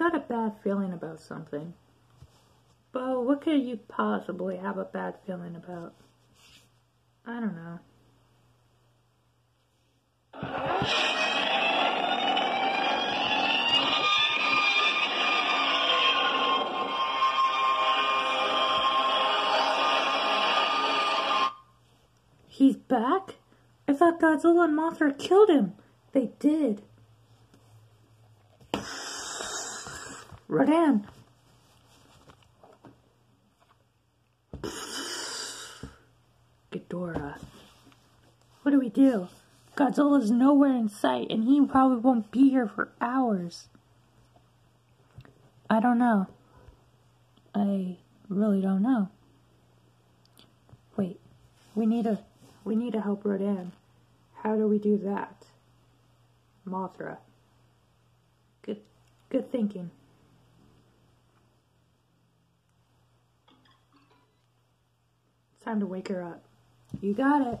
got a bad feeling about something. Bo, what could you possibly have a bad feeling about? I don't know. He's back? I thought Godzilla and Mothra killed him. They did. Rodan. Ghidorah. Uh, what do we do? Godzilla's nowhere in sight, and he probably won't be here for hours. I don't know. I really don't know. Wait, we need to, we need to help Rodan. How do we do that? Mothra. Good, good thinking. Time to wake her up. You got it.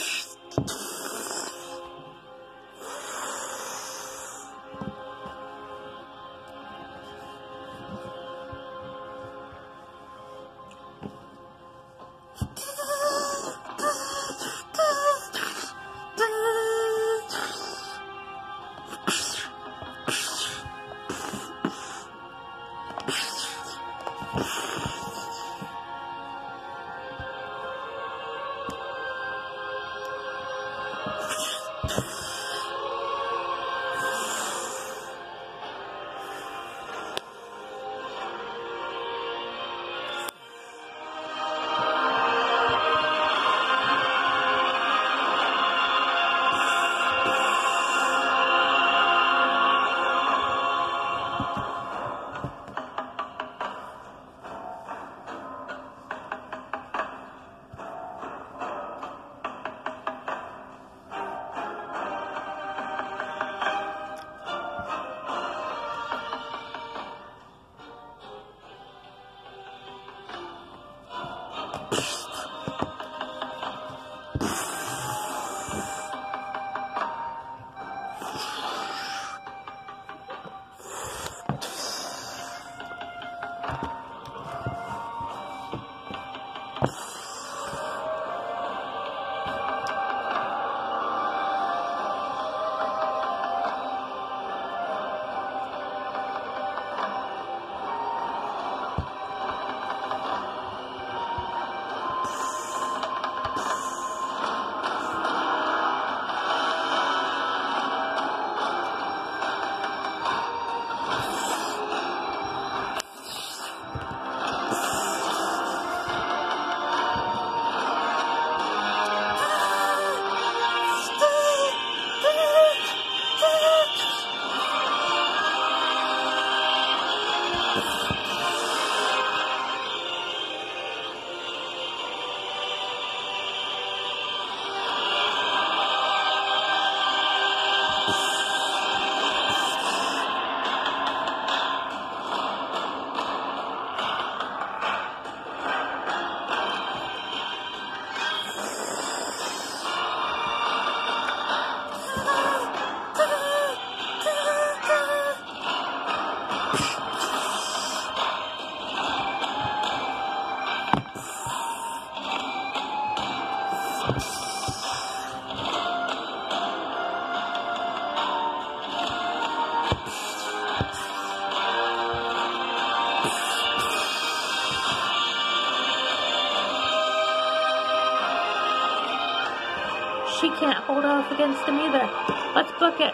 can't hold off against him either. Let's book it.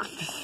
I'm just...